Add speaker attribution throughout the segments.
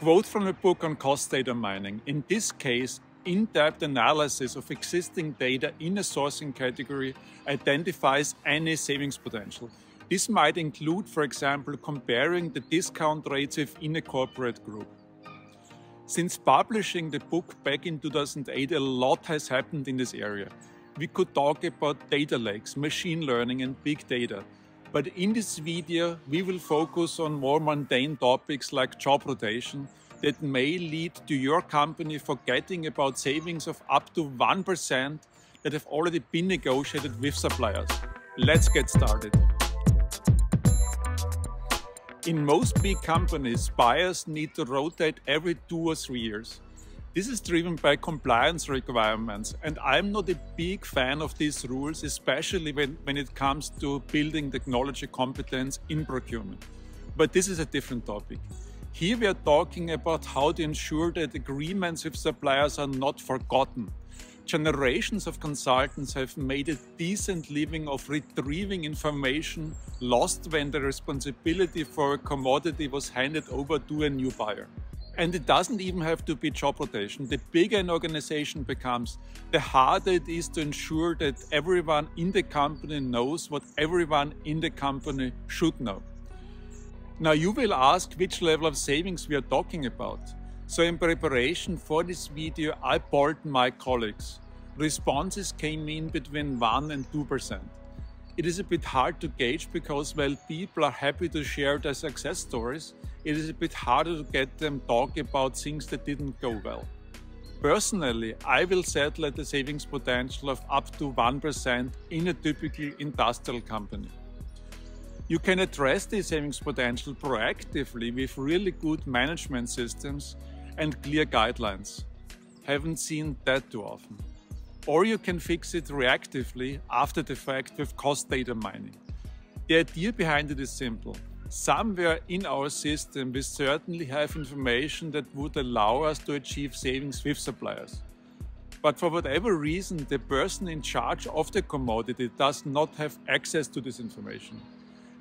Speaker 1: Quote from a book on cost data mining. In this case, in-depth analysis of existing data in a sourcing category identifies any savings potential. This might include, for example, comparing the discount rates within a corporate group. Since publishing the book back in 2008, a lot has happened in this area. We could talk about data lakes, machine learning and big data. But in this video, we will focus on more mundane topics like job rotation that may lead to your company forgetting about savings of up to 1% that have already been negotiated with suppliers. Let's get started. In most big companies, buyers need to rotate every two or three years. This is driven by compliance requirements, and I'm not a big fan of these rules, especially when, when it comes to building technology competence in procurement. But this is a different topic. Here we are talking about how to ensure that agreements with suppliers are not forgotten generations of consultants have made a decent living of retrieving information lost when the responsibility for a commodity was handed over to a new buyer. And it doesn't even have to be job rotation. The bigger an organization becomes, the harder it is to ensure that everyone in the company knows what everyone in the company should know. Now you will ask which level of savings we are talking about. So in preparation for this video, I polled my colleagues. Responses came in between 1 and 2%. It is a bit hard to gauge because while people are happy to share their success stories, it is a bit harder to get them talk about things that didn't go well. Personally, I will settle at a savings potential of up to 1% in a typical industrial company. You can address the savings potential proactively with really good management systems and clear guidelines. Haven't seen that too often. Or you can fix it reactively after the fact with cost data mining. The idea behind it is simple. Somewhere in our system, we certainly have information that would allow us to achieve savings with suppliers. But for whatever reason, the person in charge of the commodity does not have access to this information.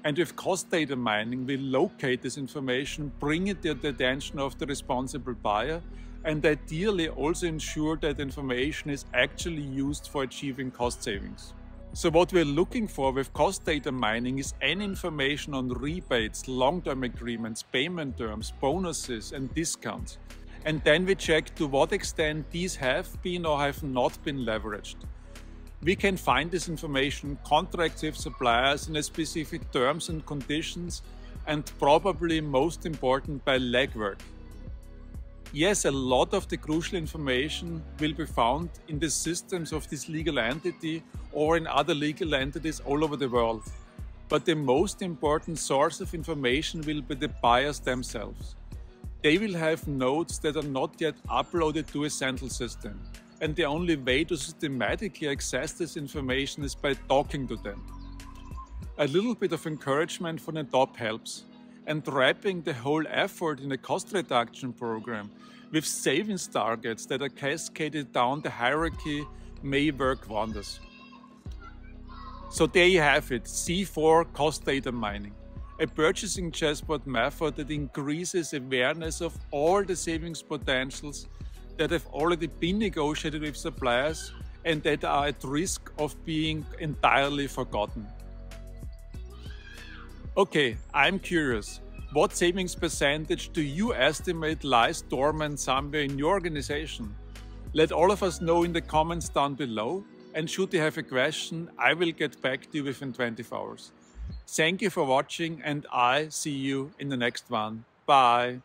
Speaker 1: And with cost data mining, we locate this information, bring it to the attention of the responsible buyer, and ideally also ensure that information is actually used for achieving cost savings. So what we're looking for with cost data mining is any information on rebates, long-term agreements, payment terms, bonuses and discounts. And then we check to what extent these have been or have not been leveraged. We can find this information, contracts with suppliers in specific terms and conditions, and probably most important by legwork. Yes, a lot of the crucial information will be found in the systems of this legal entity or in other legal entities all over the world. But the most important source of information will be the buyers themselves. They will have notes that are not yet uploaded to a central system and the only way to systematically access this information is by talking to them. A little bit of encouragement from the top helps, and wrapping the whole effort in a cost reduction program with savings targets that are cascaded down the hierarchy may work wonders. So there you have it, C4 cost data mining, a purchasing chessboard method that increases awareness of all the savings potentials that have already been negotiated with suppliers and that are at risk of being entirely forgotten. Okay, I'm curious. What savings percentage do you estimate lies dormant somewhere in your organization? Let all of us know in the comments down below. And should you have a question, I will get back to you within 24 hours. Thank you for watching and I see you in the next one. Bye.